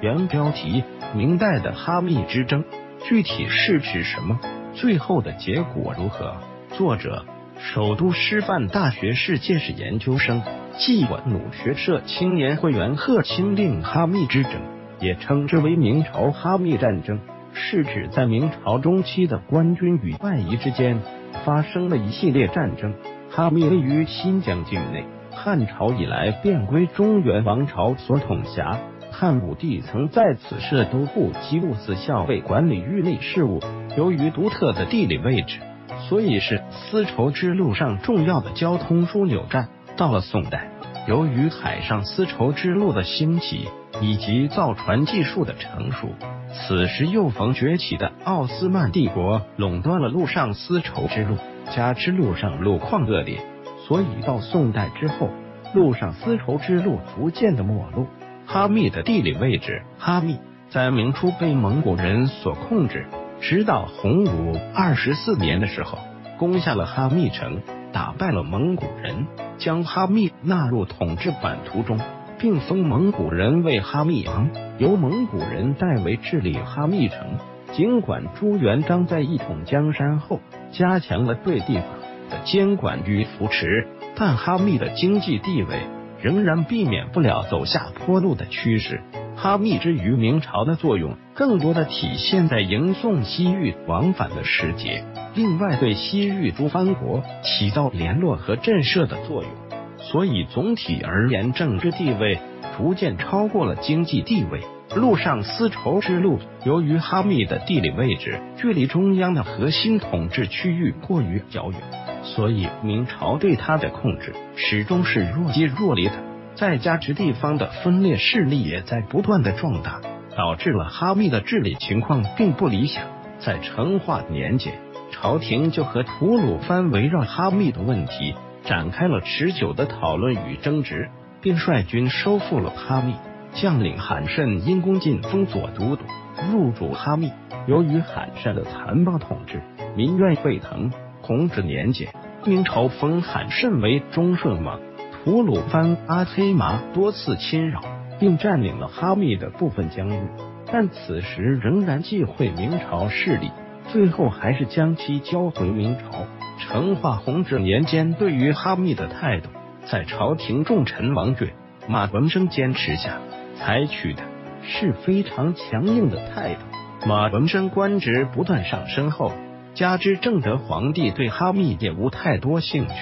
原标题：明代的哈密之争，具体是指什么？最后的结果如何？作者：首都师范大学世界史研究生，季文弩学社青年会员。贺钦令哈密之争，也称之为明朝哈密战争，是指在明朝中期的官军与外夷之间发生了一系列战争。哈密位于新疆境内。汉朝以来便归中原王朝所统辖，汉武帝曾在此设都护机务司校尉，管理域内事务。由于独特的地理位置，所以是丝绸之路上重要的交通枢纽站。到了宋代，由于海上丝绸之路的兴起以及造船技术的成熟，此时又逢崛起的奥斯曼帝国垄断了陆上丝绸之路，加之路上路况恶劣。所以到宋代之后，陆上丝绸之路逐渐的没落。哈密的地理位置，哈密在明初被蒙古人所控制，直到洪武二十四年的时候，攻下了哈密城，打败了蒙古人，将哈密纳入统治版图中，并封蒙古人为哈密王，由蒙古人代为治理哈密城。尽管朱元璋在一统江山后，加强了对地方。的监管与扶持，但哈密的经济地位仍然避免不了走下坡路的趋势。哈密之于明朝的作用，更多的体现在迎送西域往返的时节，另外对西域诸藩国起到联络和震慑的作用。所以总体而言，政治地位逐渐超过了经济地位。陆上丝绸之路，由于哈密的地理位置距离中央的核心统治区域过于遥远。所以明朝对它的控制始终是若即若离的，再加之地方的分裂势力也在不断的壮大，导致了哈密的治理情况并不理想。在成化年间，朝廷就和吐鲁番围绕哈密的问题展开了持久的讨论与争执，并率军收复了哈密。将领罕慎因功进封左都督，入主哈密。由于罕慎的残暴统治，民怨沸腾。弘治年间，明朝封罕慎为忠顺王，吐鲁番阿黑麻多次侵扰，并占领了哈密的部分疆域，但此时仍然忌讳明朝势力，最后还是将其交回明朝。成化弘治年间，对于哈密的态度，在朝廷重臣王俊、马文生坚持下，采取的是非常强硬的态度。马文生官职不断上升后。加之正德皇帝对哈密也无太多兴趣，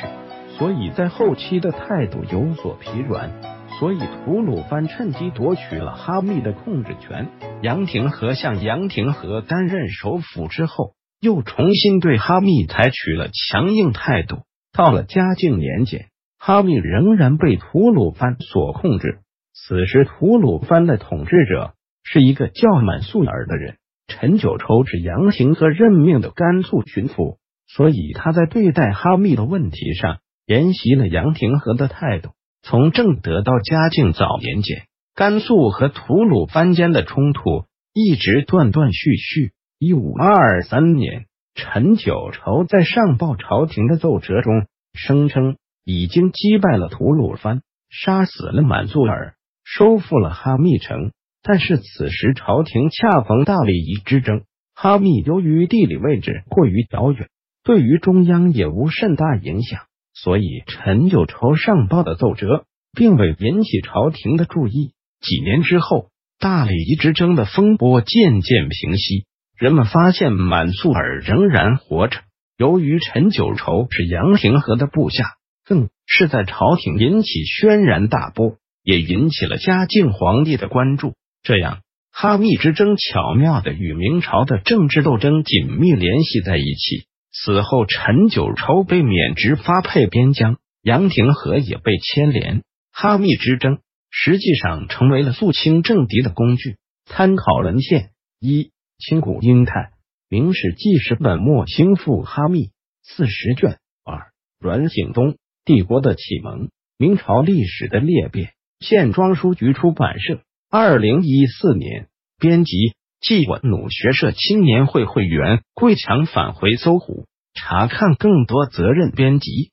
所以在后期的态度有所疲软。所以吐鲁番趁机夺取了哈密的控制权。杨廷和向杨廷和担任首辅之后，又重新对哈密采取了强硬态度。到了嘉靖年间，哈密仍然被吐鲁番所控制。此时吐鲁番的统治者是一个叫满素尔的人。陈九筹指杨廷和任命的甘肃巡抚，所以他在对待哈密的问题上沿袭了杨廷和的态度。从正德到嘉靖早年间，甘肃和吐鲁番间的冲突一直断断续续。一五二三年，陈九畴在上报朝廷的奏折中声称，已经击败了吐鲁番，杀死了满素尔，收复了哈密城。但是此时朝廷恰逢大礼仪之争，哈密由于地理位置过于遥远，对于中央也无甚大影响，所以陈九筹上报的奏折并未引起朝廷的注意。几年之后，大礼仪之争的风波渐渐平息，人们发现满素尔仍然活着。由于陈九筹是杨廷和的部下，更是在朝廷引起轩然大波，也引起了嘉靖皇帝的关注。这样，哈密之争巧妙的与明朝的政治斗争紧密联系在一起。此后，陈九畴被免职发配边疆，杨廷和也被牵连。哈密之争实际上成为了肃清政敌的工具。参考文献：一、清古英泰《明史纪事本末兴复哈密四十卷》；二、阮景东《帝国的启蒙：明朝历史的裂变》，现装书局出版社。二零一四年，编辑季文弩学社青年会会员桂强返回搜狐，查看更多责任编辑。